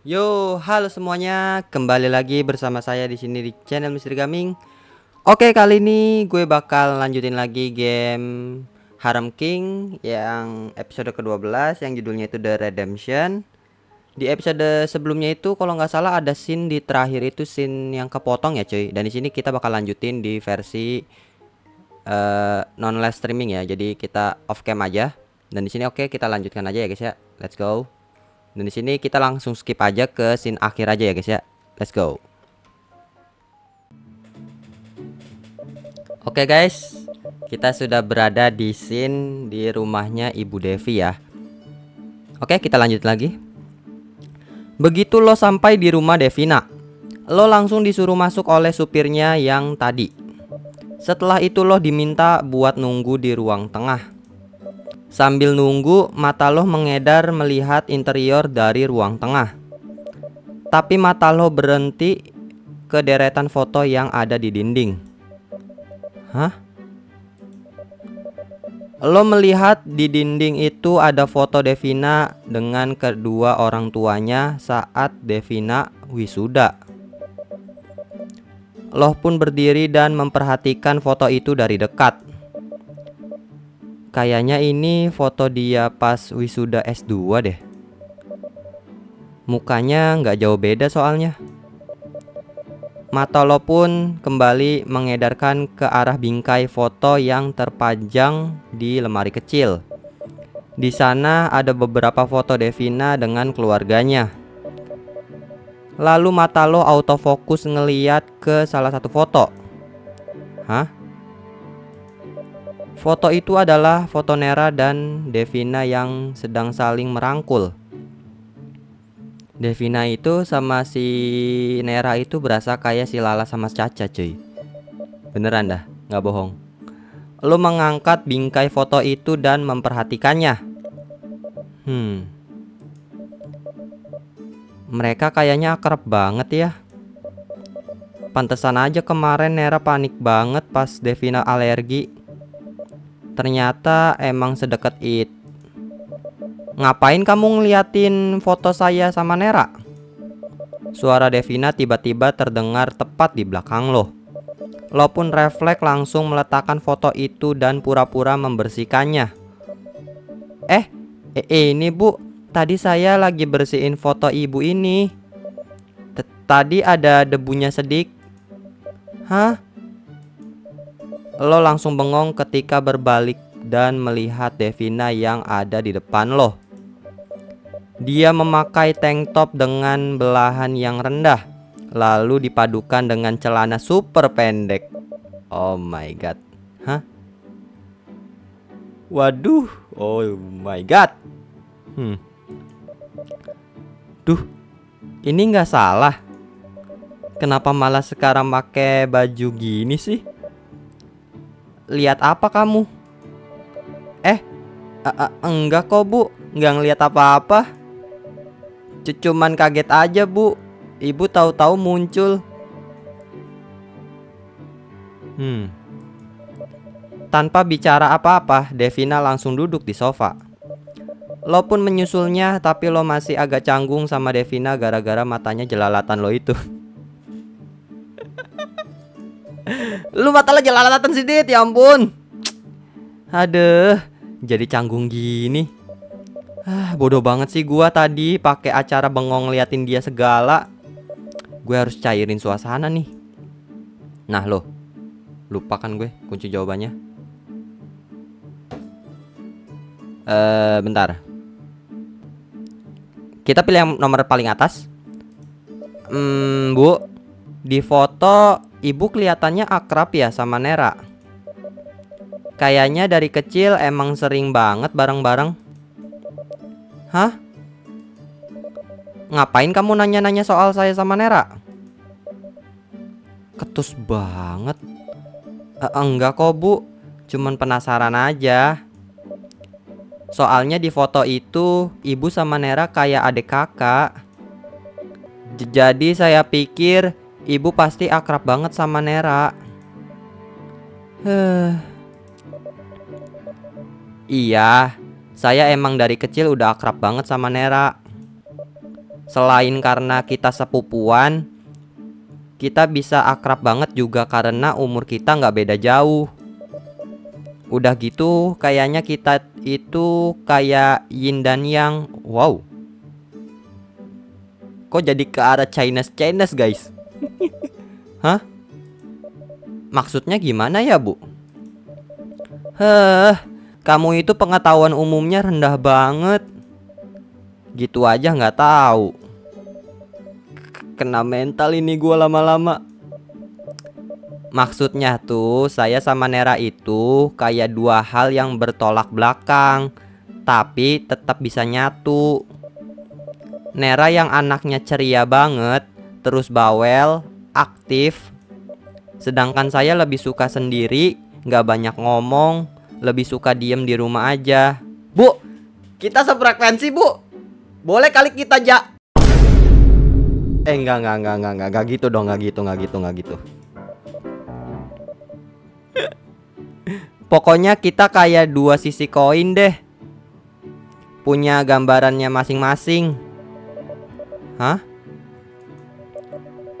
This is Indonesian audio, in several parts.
Yo, halo semuanya, kembali lagi bersama saya di sini di channel Misteri Gaming. Oke, kali ini gue bakal lanjutin lagi game Harem King yang episode ke-12 yang judulnya itu The Redemption. Di episode sebelumnya itu kalau nggak salah ada scene di terakhir itu scene yang kepotong ya cuy. Dan di sini kita bakal lanjutin di versi uh, non live streaming ya. Jadi kita off cam aja. Dan di sini oke kita lanjutkan aja ya guys ya. Let's go. Dan di sini kita langsung skip aja ke scene akhir aja ya guys ya. Let's go. Oke guys, kita sudah berada di scene di rumahnya Ibu Devi ya. Oke, kita lanjut lagi. Begitu lo sampai di rumah Devina, lo langsung disuruh masuk oleh supirnya yang tadi. Setelah itu lo diminta buat nunggu di ruang tengah. Sambil nunggu, mata lo mengedar melihat interior dari ruang tengah. Tapi mata lo berhenti ke deretan foto yang ada di dinding. Hah? Lo melihat di dinding itu ada foto Devina dengan kedua orang tuanya saat Devina wisuda. Lo pun berdiri dan memperhatikan foto itu dari dekat. Kayaknya ini foto dia pas wisuda S2 deh. Mukanya nggak jauh beda soalnya. Mata lo pun kembali mengedarkan ke arah bingkai foto yang terpajang di lemari kecil. Di sana ada beberapa foto Devina dengan keluarganya. Lalu mata lo autofokus ngeliat ke salah satu foto. Hah? Foto itu adalah foto Nera dan Devina yang sedang saling merangkul. Devina itu sama si Nera itu berasa kayak si Lala sama Caca cuy Beneran dah, nggak bohong Lo mengangkat bingkai foto itu dan memperhatikannya Hmm Mereka kayaknya akrab banget ya Pantesan aja kemarin Nera panik banget pas Devina alergi Ternyata emang sedekat itu Ngapain kamu ngeliatin foto saya sama Nera? Suara Devina tiba-tiba terdengar tepat di belakang lo. Lo pun refleks langsung meletakkan foto itu dan pura-pura membersihkannya. Eh, eh, eh ini bu, tadi saya lagi bersihin foto ibu ini. T tadi ada debunya sedik. Hah? Lo langsung bengong ketika berbalik dan melihat Devina yang ada di depan lo. Dia memakai tank top dengan belahan yang rendah, lalu dipadukan dengan celana super pendek. Oh my god, hah? Waduh, oh my god. Hmm. Duh, ini nggak salah. Kenapa malah sekarang pakai baju gini sih? Lihat apa kamu? Eh, enggak kok bu, nggak ngeliat apa-apa. Cuman kaget aja bu Ibu tahu-tahu muncul Hmm Tanpa bicara apa-apa Devina langsung duduk di sofa Lo pun menyusulnya Tapi lo masih agak canggung sama Devina Gara-gara matanya jelalatan lo itu Lu mata lo jelalatan sih Dit Ya ampun Aduh Jadi canggung gini Ah, bodoh banget sih gua tadi pakai acara bengong liatin dia segala. Gue harus cairin suasana nih. Nah, lo. Lupa kan gue kunci jawabannya. Eh, uh, bentar. Kita pilih yang nomor paling atas. Hmm, Bu. Di foto ibu kelihatannya akrab ya sama Nera. Kayaknya dari kecil emang sering banget bareng-bareng. Hah? Ngapain kamu nanya-nanya soal saya sama Nera? Ketus banget. E, enggak kok, Bu. Cuman penasaran aja. Soalnya di foto itu ibu sama Nera kayak adik kakak. Jadi saya pikir ibu pasti akrab banget sama Nera. Iya, saya emang dari kecil udah akrab banget sama Nera. Selain karena kita sepupuan, kita bisa akrab banget juga karena umur kita nggak beda jauh. Udah gitu, kayaknya kita itu kayak yin dan yang. Wow. Kok jadi ke arah Chinese Chinese guys? Hah? Maksudnya gimana ya bu? Heh, kamu itu pengetahuan umumnya rendah banget. Gitu aja nggak tahu. Kena mental ini gua lama-lama. Maksudnya tuh saya sama Nera itu kayak dua hal yang bertolak belakang Tapi tetap bisa nyatu. Nera yang anaknya ceria banget Terus bawel, aktif. Sedangkan saya lebih suka sendiri Gak banyak ngomong Lebih suka diem di rumah aja. Bu, kita sefrekuensi bu. Boleh kali kita ja Eh enggak enggak enggak enggak enggak, enggak gitu dong enggak gitu enggak gitu enggak gitu Pokoknya kita kayak dua sisi koin deh. Punya gambarannya masing-masing. Hah?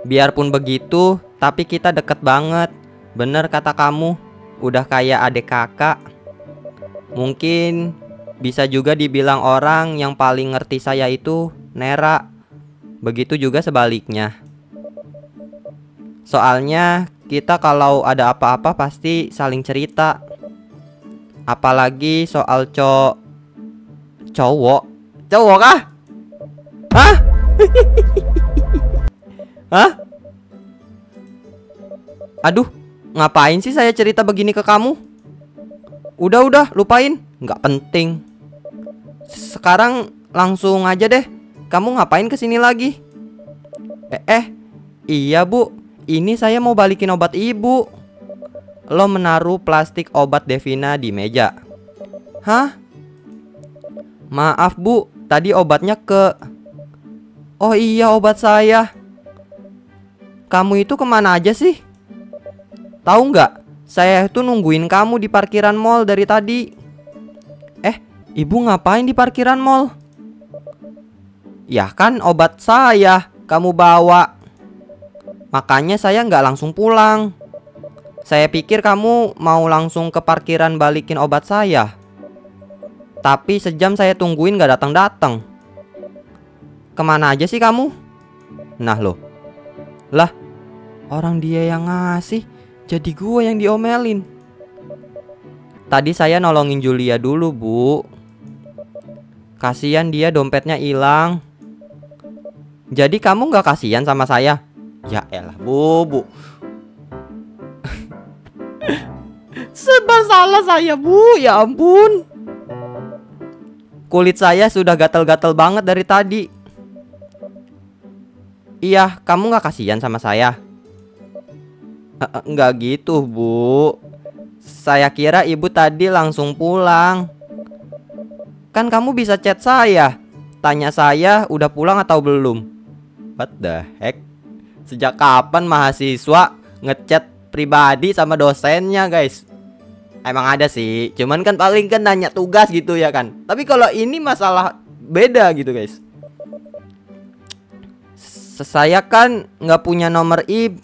Biarpun begitu Tapi kita deket banget. Bener kata kamu Udah kayak adik kakak. Mungkin bisa juga dibilang orang yang paling ngerti saya itu Nera. Begitu juga sebaliknya. Soalnya kita kalau ada apa-apa pasti saling cerita Apalagi soal co cowok. Cowok kah? Hah? Hah? Aduh, ngapain sih saya cerita begini ke kamu? Udah udah, lupain, nggak penting. Sekarang langsung aja deh. Kamu ngapain ke sini lagi? Eh, eh, iya bu, ini saya mau balikin obat ibu. Lo menaruh plastik obat Devina di meja. Hah? Maaf bu, tadi obatnya ke... Oh iya obat saya. Kamu itu ke mana aja sih? Tahu nggak? Saya itu nungguin kamu di parkiran mall dari tadi. Eh, ibu ngapain di parkiran mall? Ya kan obat saya kamu bawa. Makanya saya nggak langsung pulang. Saya pikir kamu mau langsung ke parkiran balikin obat saya. Tapi sejam saya tungguin gak datang-datang. Ke mana aja sih kamu? Nah loh. Lah, orang dia yang ngasih, jadi gue yang diomelin. Tadi saya nolongin Julia dulu, Bu. Kasihan dia dompetnya hilang. Jadi kamu gak kasihan sama saya? Ya elah, Bu, Bu. Serba salah saya bu, ya ampun. Kulit saya sudah gatal-gatal banget dari tadi. Iya, kamu gak kasihan sama saya? Enggak gitu bu. Saya kira ibu tadi langsung pulang. Kan kamu bisa chat saya. Tanya saya udah pulang atau belum? What the heck? Sejak kapan mahasiswa ngechat pribadi sama dosennya guys Emang ada sih, cuman kan paling kan nanya tugas gitu ya kan. Tapi kalau ini masalah beda gitu guys. Saya kan nggak punya nomor IB.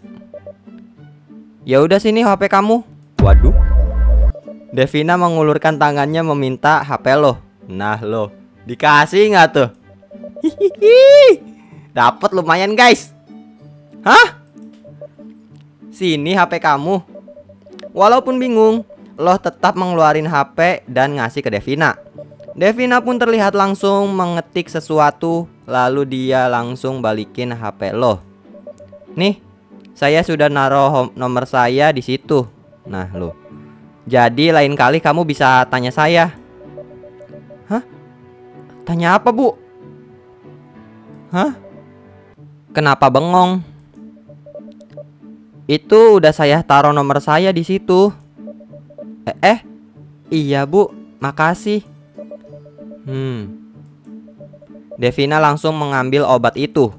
Ya udah sini HP kamu. Waduh. Devina mengulurkan tangannya meminta HP lo. Nah lo, dikasih nggak tuh? Hihihi. Dapat lumayan guys. Hah? Sini HP kamu. Walaupun bingung, Loh tetap mengeluarin HP dan ngasih ke Devina. Devina pun terlihat langsung mengetik sesuatu lalu dia langsung balikin HP lo. Nih, saya sudah naruh nomor saya di situ. Nah, lo. Jadi lain kali kamu bisa tanya saya. Hah? Tanya apa, Bu? Hah? Kenapa bengong? Itu udah saya taruh nomor saya di situ. Eh, eh, iya bu, makasih. Hmm. Devina langsung mengambil obat itu.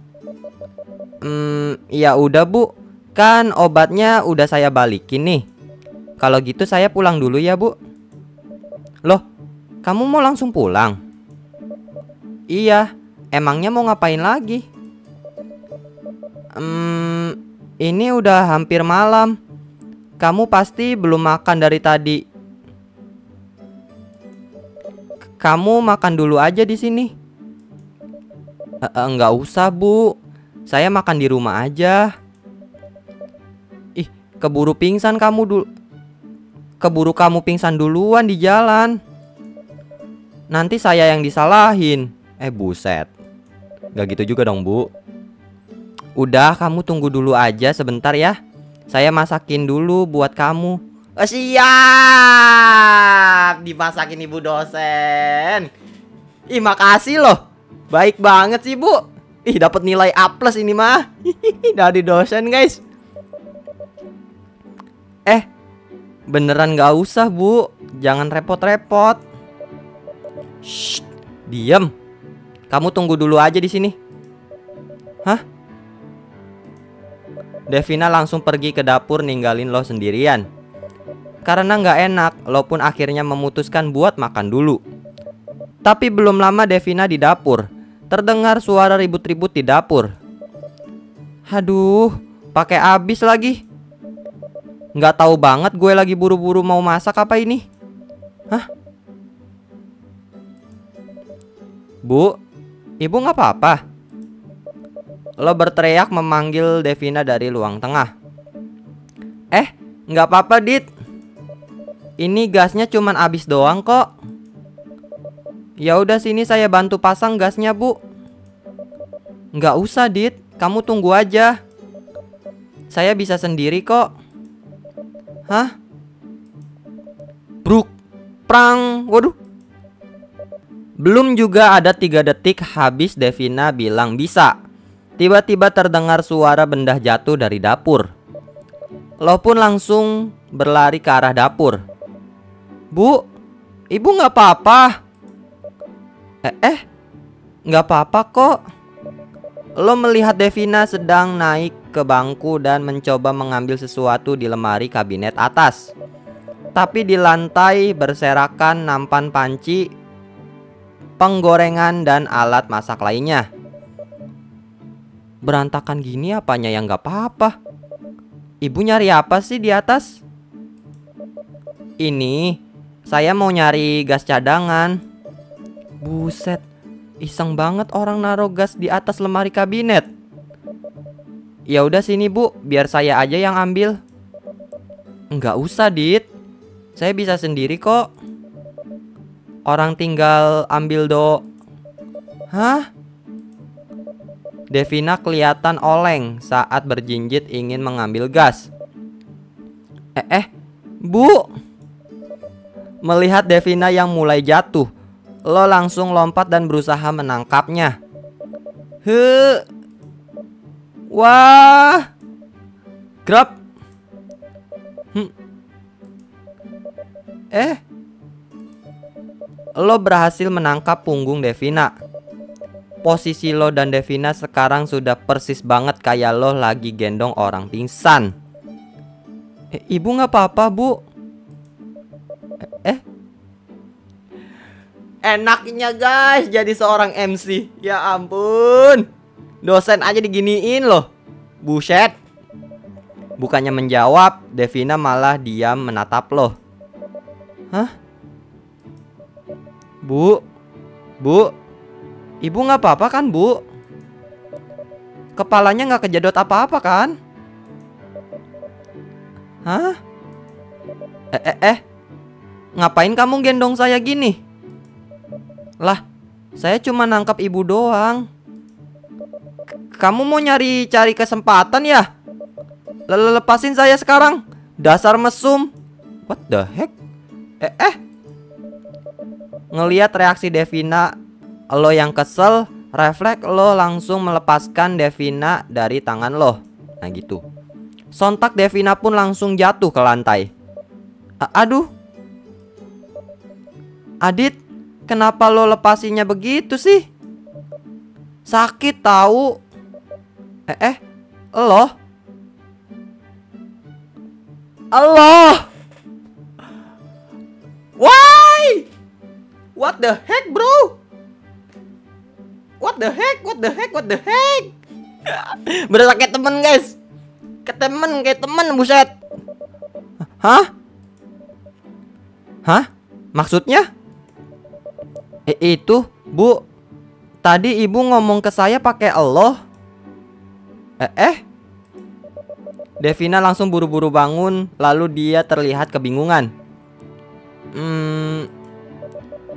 Hmm, ya udah bu, kan obatnya udah saya balikin nih. Kalau gitu saya pulang dulu ya bu. Loh, Kamu mau langsung pulang? Iya, emangnya mau ngapain lagi? Hmm, ini udah hampir malam. Kamu pasti belum makan dari tadi. Kamu makan dulu aja di sini. Enggak usah, Bu. Saya makan di rumah aja. Ih, keburu pingsan kamu dulu. Keburu kamu pingsan duluan di jalan. Nanti saya yang disalahin. Eh, buset. Gak gitu juga dong, Bu. Udah, kamu tunggu dulu aja sebentar ya. Saya masakin dulu buat kamu. Oh, siap. Dimasakin ibu dosen. Ih, makasih loh. Baik banget sih, Bu. Ih, dapat nilai A+ plus ini mah. Dari dosen, guys. Eh, beneran gak usah, Bu. Jangan repot-repot. Shh, diam. Kamu tunggu dulu aja di sini. Hah? Devina langsung pergi ke dapur ninggalin lo sendirian. Karena nggak enak, lo pun akhirnya memutuskan buat makan dulu. Tapi belum lama Devina di dapur. Terdengar suara ribut-ribut di dapur. Aduh, pakai abis lagi. Nggak tahu banget gue lagi buru-buru mau masak apa ini. Hah? Bu, ibu nggak apa-apa? Lo berteriak memanggil Devina dari luang tengah. Eh, nggak apa-apa, Dit. Ini gasnya cuman habis doang kok. Ya udah sini saya bantu pasang gasnya, Bu. Nggak usah, Dit. Kamu tunggu aja. Saya bisa sendiri kok. Hah? Bruk, prang, waduh. Belum juga ada tiga detik habis Devina bilang bisa. Tiba-tiba terdengar suara benda jatuh dari dapur. Lo pun langsung berlari ke arah dapur. Bu, ibu nggak apa-apa. Eh, eh, nggak apa-apa kok. Lo melihat Devina sedang naik ke bangku dan mencoba mengambil sesuatu di lemari kabinet atas. Tapi di lantai berserakan nampan panci, penggorengan, dan alat masak lainnya. Berantakan gini apanya? Yang gak apa-apa. Ibu nyari apa sih di atas? Ini Saya mau nyari gas cadangan. Buset Iseng banget orang naruh gas di atas lemari kabinet. Ya udah sini bu Biar saya aja yang ambil. Enggak usah dit. Saya bisa sendiri kok. Orang tinggal ambil do Hah? Devina kelihatan oleng saat berjinjit ingin mengambil gas. Eh, eh, Bu. Melihat Devina yang mulai jatuh, lo langsung lompat dan berusaha menangkapnya. He. Wah. Grab. Hm. Eh. Lo berhasil menangkap punggung Devina posisi lo dan Devina sekarang sudah persis banget kayak lo lagi gendong orang pingsan. Eh, ibu nggak apa-apa bu? Eh? Enaknya guys jadi seorang MC. Ya ampun. Dosen aja diginiin loh. Buset. Bukannya menjawab, Devina malah diam menatap lo. Hah? Bu? Bu? Ibu nggak apa-apa kan bu? Kepalanya nggak kejedot apa-apa kan? Hah? Eh, eh, eh Ngapain kamu gendong saya gini? Lah, saya cuma nangkap ibu doang Kamu mau nyari cari kesempatan ya? Lepasin saya sekarang Dasar mesum What the heck? Eh, eh Ngeliat reaksi Devina lo yang kesel, refleks lo langsung melepaskan Devina dari tangan lo. Nah gitu. Sontak Devina pun langsung jatuh ke lantai. A Aduh. Adit, kenapa lo lepasinya begitu sih? Sakit tahu. Eh, eh, lo? Allah. Why? What the heck, bro? What the heck? What the heck? What the heck? Berasa kayak temen, guys. Kayak temen, kayak temen, buset. Hah? Hah? Maksudnya? Eh, itu, Bu. Tadi Ibu ngomong ke saya pakai Allah. Eh, eh? Devina langsung buru-buru bangun, lalu dia terlihat kebingungan. Hmm,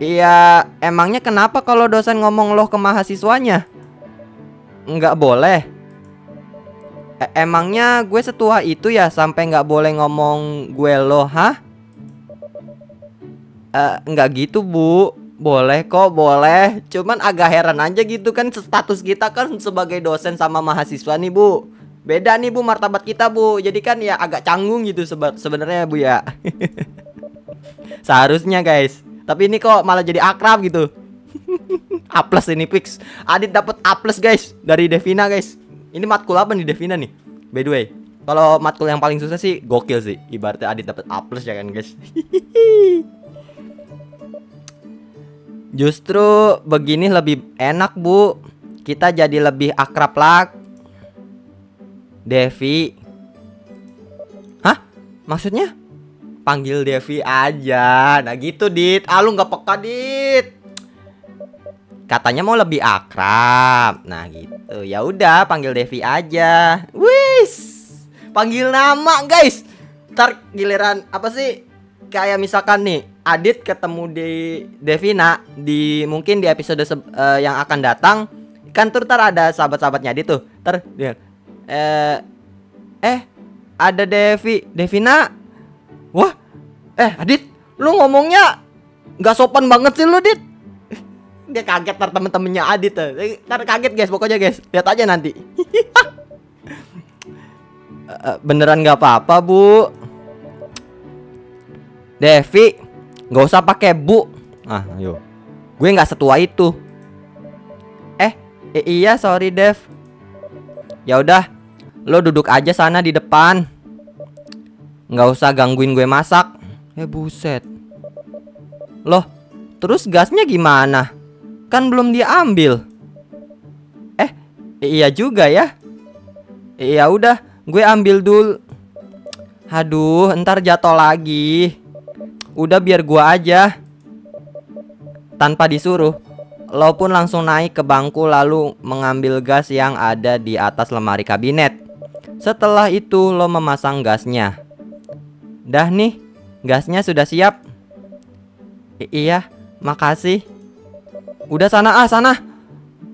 iya, emangnya kenapa kalau dosen ngomong loh ke mahasiswanya? Nggak boleh. E emangnya gue setua itu ya sampai nggak boleh ngomong gue loh, hah? E nggak gitu bu, boleh kok, boleh. Cuman agak heran aja gitu kan status kita kan sebagai dosen sama mahasiswa nih bu beda nih bu martabat kita bu jadi kan ya agak canggung gitu sebenarnya bu ya seharusnya guys tapi ini kok malah jadi akrab gitu. A plus ini fix Adit dapat A plus guys dari Devina guys. Ini matkul apa nih Devina nih? By the way kalau matkul yang paling susah sih gokil sih. Ibaratnya Adit dapat A plus ya kan guys? Justru begini lebih enak bu. Kita jadi lebih akrab lah Devi. Hah? Maksudnya? Panggil Devi aja. Nah gitu Dit. Ah lu gak peka Dit. Katanya mau lebih akrab. Nah gitu. Ya udah panggil Devi aja. Wis. Panggil nama guys. Ntar giliran apa sih? Kayak misalkan nih Adit ketemu di Devina di mungkin di episode uh, yang akan datang. Kan tuh ntar ada sahabat-sahabatnya Adit tuh. Dia eh eh ada Devi Devina wah eh Adit lu ngomongnya nggak sopan banget sih lu Dit. Dia kaget ntar temen-temennya Adit tuh eh, ntar kaget guys pokoknya guys. Lihat aja nanti. Eh, beneran nggak apa-apa bu. Devi nggak usah pakai bu. Ah ayo. Gue nggak setua itu. Eh iya sorry Dev. Ya udah Lo duduk aja sana di depan Nggak usah gangguin gue masak. Eh buset. Loh Terus gasnya gimana? Kan belum diambil. Eh Iya juga ya. Iya udah Gue ambil dulu Aduh Ntar jatuh lagi. Udah biar gue aja. Tanpa disuruh Lo pun langsung naik ke bangku lalu mengambil gas yang ada di atas lemari kabinet. Setelah itu lo memasang gasnya. Dah nih, gasnya sudah siap. I iya, makasih. Udah sana ah, sana.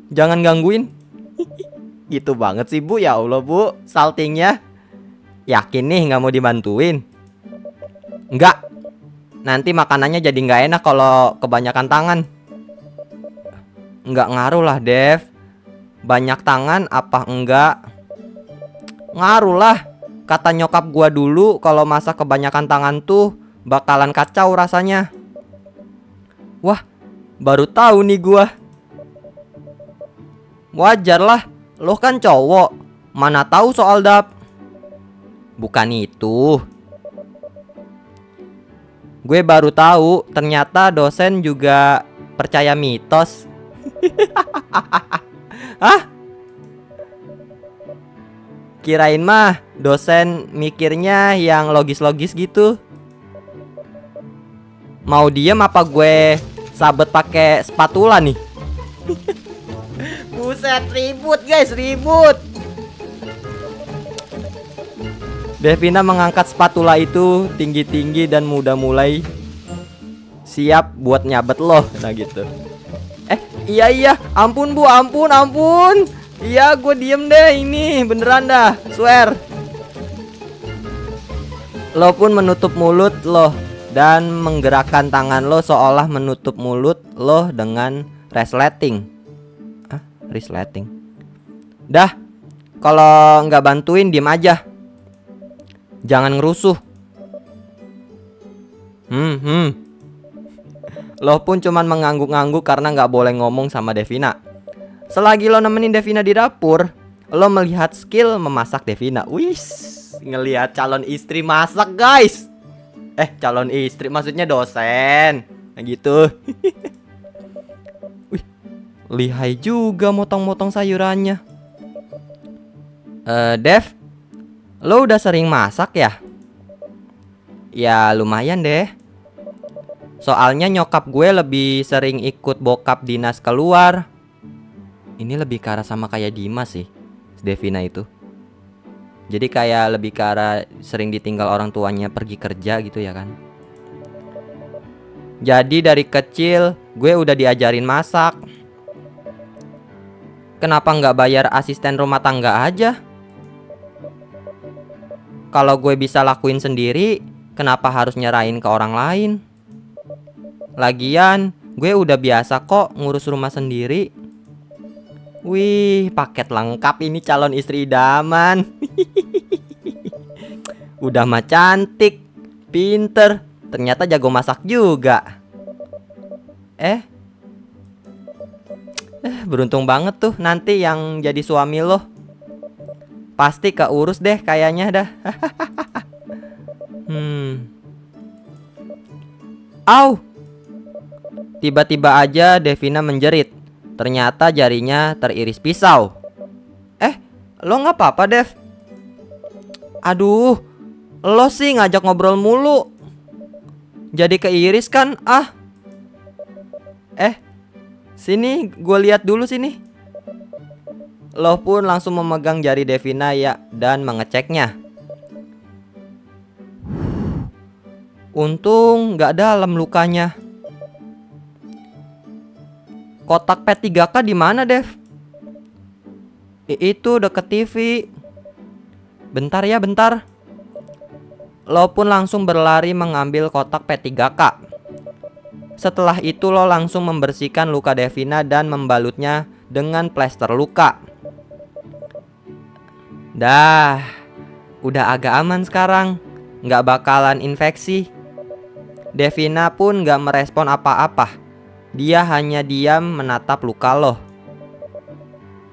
Jangan gangguin. gitu banget sih bu, ya Allah bu, saltingnya. Yakin nih nggak mau dibantuin? Enggak. Nanti makanannya jadi nggak enak kalau kebanyakan tangan. Nggak ngaruh lah, Dev. Banyak tangan apa enggak? Ngaruh lah Kata nyokap gua dulu Kalau masak kebanyakan tangan tuh Bakalan kacau rasanya Wah Baru tahu nih gua Wajar lah Lo kan cowok Mana tahu soal dap Bukan itu Gue baru tahu ternyata dosen juga percaya mitos. Hah? Kirain mah dosen mikirnya yang logis-logis gitu. Mau diem apa gue sabet pakai spatula nih? Buset ribut guys, ribut. Devina mengangkat spatula itu tinggi-tinggi dan mudah mulai siap buat nyabet loh, nah gitu. Eh, iya iya, ampun Bu, ampun, ampun. Iya gue diem deh ini beneran dah Swear. Lo pun menutup mulut lo Dan menggerakkan tangan lo seolah menutup mulut lo dengan resleting. Ah resleting? Dah Kalau nggak bantuin diem aja. Jangan ngerusuh. Hmm hmm. Lo pun cuman mengangguk-angguk karena nggak boleh ngomong sama Devina Selagi lo nemenin Devina di dapur, lo melihat skill memasak Devina. Wis, ngelihat calon istri masak, guys. Eh, calon istri maksudnya dosen. Nah gitu. Lihai juga motong-motong sayurannya. Eh, Dev, lo udah sering masak ya? Ya lumayan deh. Soalnya nyokap gue lebih sering ikut bokap dinas keluar. Ini lebih ke arah sama kayak Dimas sih, Devina itu. Jadi kayak lebih ke arah sering ditinggal orang tuanya pergi kerja gitu ya kan. Jadi dari kecil gue udah diajarin masak. Kenapa nggak bayar asisten rumah tangga aja? Kalau gue bisa lakuin sendiri, kenapa harus nyerahin ke orang lain? Lagian, gue udah biasa kok ngurus rumah sendiri. Wih, paket lengkap ini calon istri idaman. udah mah cantik, pinter, ternyata jago masak juga. Eh, eh beruntung banget tuh nanti yang jadi suami lo. Pasti keurus deh kayaknya dah. hmm. Au. Tiba-tiba aja Devina menjerit. Ternyata jarinya teriris pisau. Eh, lo nggak apa-apa, Dev? Aduh, lo sih ngajak ngobrol mulu. Jadi keiris kan? Ah. Eh, sini gue lihat dulu sini. Lo pun langsung memegang jari Devina ya dan mengeceknya. Untung nggak dalam lukanya. Kotak P3K di mana, Dev? I itu deket TV. Bentar ya, bentar. Lo pun langsung berlari mengambil kotak P3K. Setelah itu lo langsung membersihkan luka Devina dan membalutnya dengan plester luka. Dah, udah agak aman sekarang. Nggak bakalan infeksi. Devina pun nggak merespon apa-apa. Dia hanya diam menatap luka lo.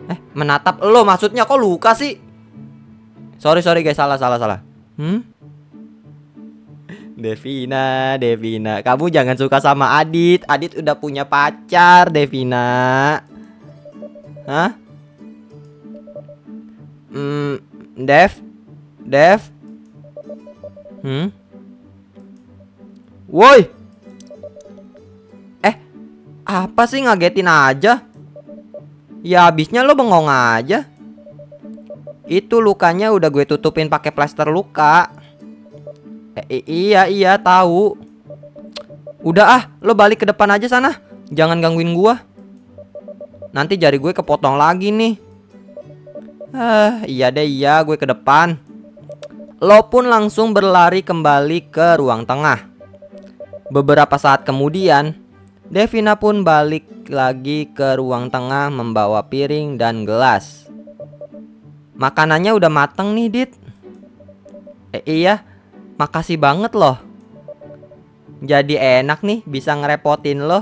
Eh, menatap lo maksudnya kok luka sih? Sorry sorry guys, salah salah salah. Hmm? Devina, Devina, kamu jangan suka sama Adit. Adit udah punya pacar, Devina. Hah? Hmm, Dev? Dev? Hmm? Woi! Apa sih ngagetin aja? Ya habisnya lo bengong aja. Itu lukanya udah gue tutupin pakai plester luka. Eh, iya iya tahu. Udah ah, lo balik ke depan aja sana. Jangan gangguin gua. Nanti jari gue kepotong lagi nih. Ah, iya deh iya gue ke depan. Lo pun langsung berlari kembali ke ruang tengah. Beberapa saat kemudian, Devina pun balik lagi ke ruang tengah membawa piring dan gelas. Makanannya udah mateng nih, Dit. Eh, iya, makasih banget loh. Jadi enak nih bisa ngerepotin lo.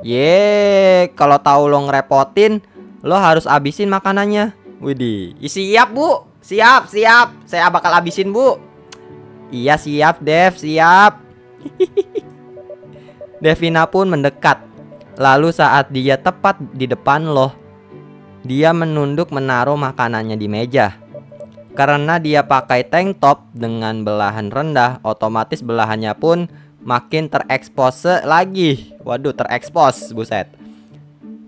Ye, kalau tahu lo ngerepotin, Lo harus abisin makanannya. Widih, siap bu, siap, siap. Saya bakal abisin bu. Iya siap, Dev, siap. Devina pun mendekat. Lalu saat dia tepat di depan lo, dia menunduk menaruh makanannya di meja. Karena dia pakai tank top dengan belahan rendah, otomatis belahannya pun makin terekspos lagi. Waduh, terekspos, buset.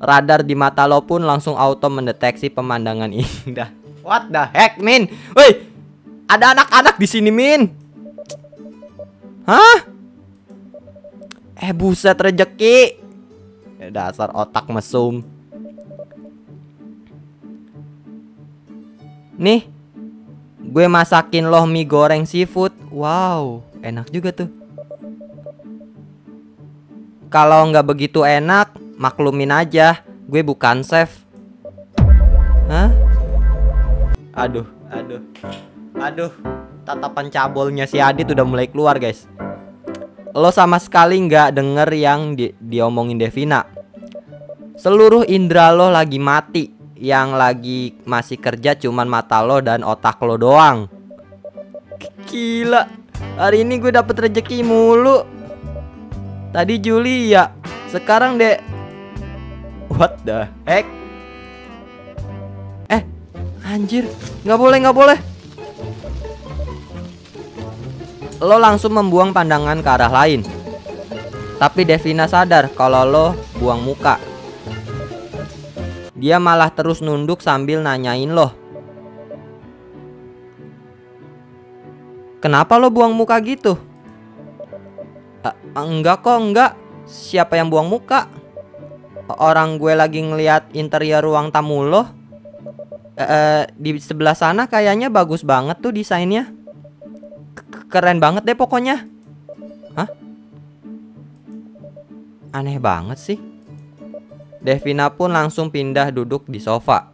Radar di mata lo pun langsung auto mendeteksi pemandangan indah. What the heck, Min? Woi, ada anak-anak di sini, Min. Hah? Eh, buset rejeki. Eh, dasar otak mesum. Nih, gue masakin loh mie goreng seafood. Wow, enak juga tuh. Kalau nggak begitu enak, maklumin aja, gue bukan chef. Hah? Aduh, aduh, aduh, tatapan cabolnya si Adit udah mulai keluar guys. Lo sama sekali nggak denger yang di diomongin Devina. Seluruh indera lo lagi mati. Yang lagi masih kerja cuman mata lo dan otak lo doang. Gila, hari ini gue dapet rezeki mulu. Tadi Juli ya, sekarang dek What the heck? Eh, anjir, nggak boleh, nggak boleh. Lo langsung membuang pandangan ke arah lain. Tapi Devina sadar kalau lo buang muka. Dia malah terus nunduk sambil nanyain lo. Kenapa lo buang muka gitu? Uh, enggak kok, enggak. Siapa yang buang muka? Orang gue lagi ngeliat interior ruang tamu lo. Uh, di sebelah sana kayaknya bagus banget tuh desainnya. Keren banget deh pokoknya. Hah? Aneh banget sih. Devina pun langsung pindah duduk di sofa.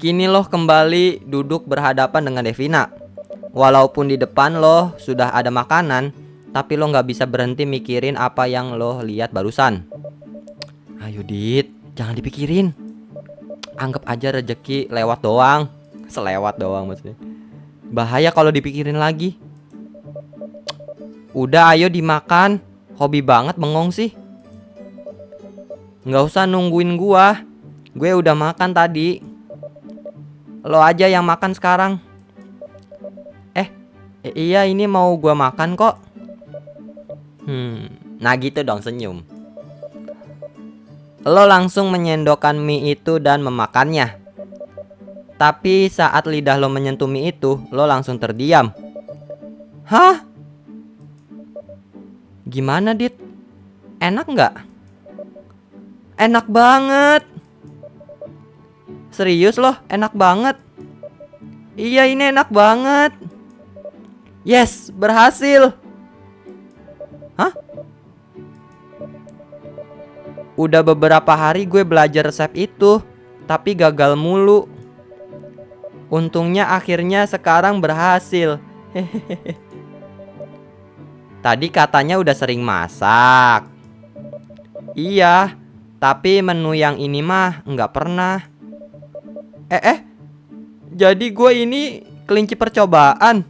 Kini loh kembali duduk berhadapan dengan Devina. Walaupun di depan lo sudah ada makanan, tapi lo nggak bisa berhenti mikirin apa yang lo lihat barusan. Ayo Dit, jangan dipikirin. Anggap aja rejeki lewat doang. Selewat doang maksudnya. Bahaya kalau dipikirin lagi. Udah ayo dimakan. Hobi banget bengong sih. Nggak usah nungguin gua. Gue udah makan tadi. Lo aja yang makan sekarang. Eh, iya ini mau gua makan kok. Hmm, nah gitu dong senyum. Lo langsung menyendokkan mie itu dan memakannya. Tapi saat lidah lo menyentuh mie itu, lo langsung terdiam. Hah? Gimana, Dit? Enak nggak? Enak banget. Serius loh, enak banget. Iya, ini enak banget. Yes, berhasil. Hah? Udah beberapa hari gue belajar resep itu, tapi gagal mulu. Untungnya akhirnya sekarang berhasil. Hehehe. Tadi katanya udah sering masak. Iya, tapi menu yang ini mah nggak pernah. Eh eh, jadi gue ini kelinci percobaan.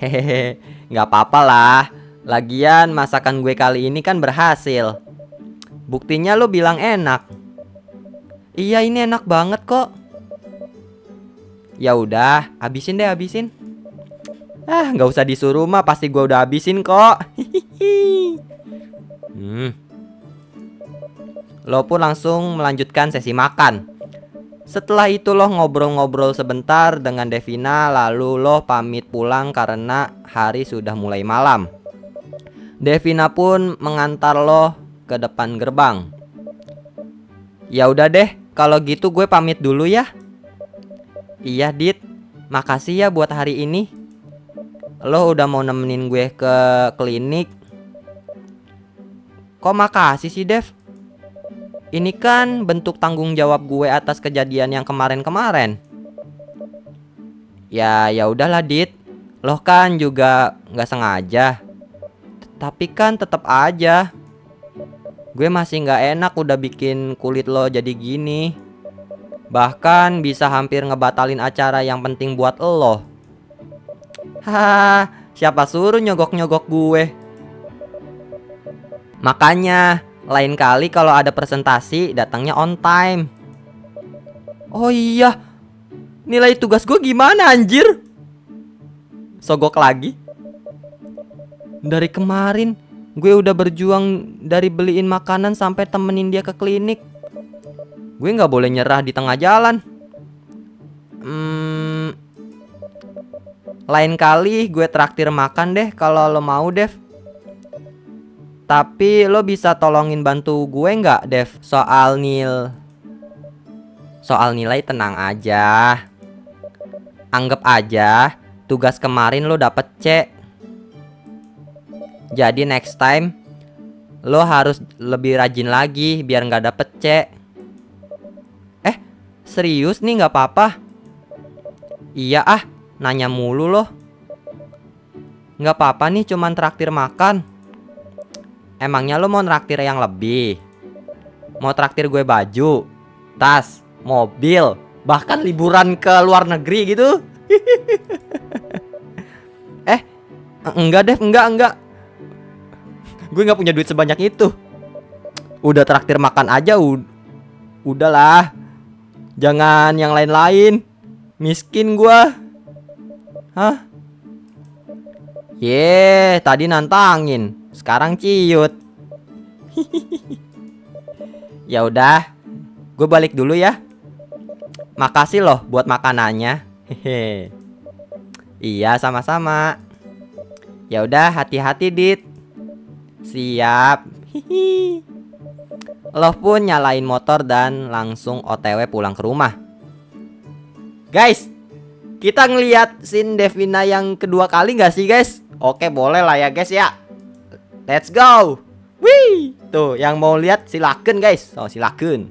Hehehe, nggak apa-apa lah. Lagian masakan gue kali ini kan berhasil. Buktinya lo bilang enak. Iya ini enak banget kok. Ya udah, habisin deh habisin. Ah, nggak usah disuruh mah pasti gua udah habisin kok. hmm. Lo pun langsung melanjutkan sesi makan. Setelah itu lo ngobrol-ngobrol sebentar dengan Devina lalu lo pamit pulang karena hari sudah mulai malam. Devina pun mengantar lo ke depan gerbang. Ya udah deh, kalau gitu gue pamit dulu ya. Iya, Dit. Makasih ya buat hari ini lo udah mau nemenin gue ke klinik Kok makasih sih Dev? Ini kan bentuk tanggung jawab gue atas kejadian yang kemarin-kemarin. Ya, ya udahlah Dit. Lo kan juga nggak sengaja. Tapi kan tetap aja. Gue masih nggak enak udah bikin kulit lo jadi gini. Bahkan bisa hampir ngebatalin acara yang penting buat lo. Hahaha, siapa suruh nyogok-nyogok gue? Makanya, lain kali kalau ada presentasi datangnya on time. Oh iya, nilai tugas gue gimana anjir? Sogok lagi? Dari kemarin gue udah berjuang dari beliin makanan sampai temenin dia ke klinik. Gue nggak boleh nyerah di tengah jalan. Hmm, lain kali gue traktir makan deh kalau lo mau Dev. Tapi lo bisa tolongin bantu gue nggak Dev? Soal nil Soal nilai tenang aja. Anggap aja tugas kemarin lo dapet C. Jadi next time lo harus lebih rajin lagi biar nggak dapet C serius nih nggak apa-apa Iya ah Nanya mulu loh. Nggak apa-apa nih cuman traktir makan. Emangnya lo mau traktir yang lebih? Mau traktir gue baju, tas, mobil, bahkan liburan ke luar negeri gitu? eh, enggak deh, enggak, enggak. Gue nggak punya duit sebanyak itu. Udah traktir makan aja ud Udahlah Jangan yang lain-lain. Miskin gua. Hah? Ye, tadi nantangin. Sekarang ciut. Ya udah Gue balik dulu ya. Makasih loh buat makanannya. Hehe. Iya sama-sama. Ya udah hati-hati Dit. Siap. Hihi Loh pun nyalain motor dan langsung OTW pulang ke rumah. Guys, kita ngeliat scene Devina yang kedua kali nggak sih guys? Oke boleh lah ya guys ya. Let's go. Wih, tuh yang mau lihat silakan guys. Oh silakan.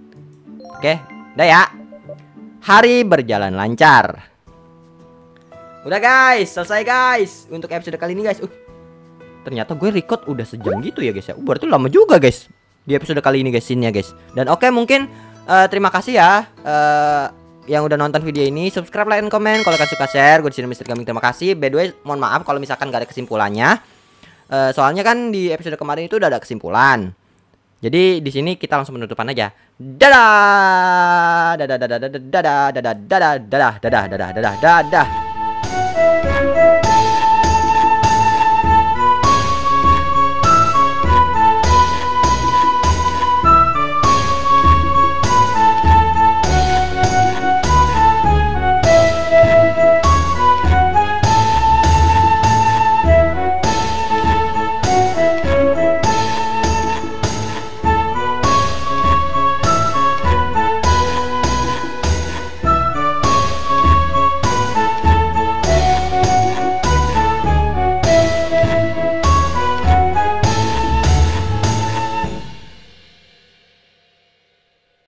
Oke, udah ya. Hari berjalan lancar. Udah guys, selesai guys untuk episode kali ini guys. Uh, ternyata gue record udah sejam gitu ya guys ya. Uh, berarti lama juga guys di episode kali ini guys ya guys. Dan oke okay, mungkin uh, terima kasih ya uh, yang udah nonton video ini. Subscribe, like, dan komen. Kalau kalian suka share, gue di sini Mister Gaming terima kasih. By the way, mohon maaf kalau misalkan gak ada kesimpulannya. Uh, soalnya kan di episode kemarin itu udah ada kesimpulan. Jadi di sini kita langsung penutupan aja. Dadah, dadah, dadah, dadah, dadah, dadah, dadah, dadah, dadah, dadah, dadah, dadah.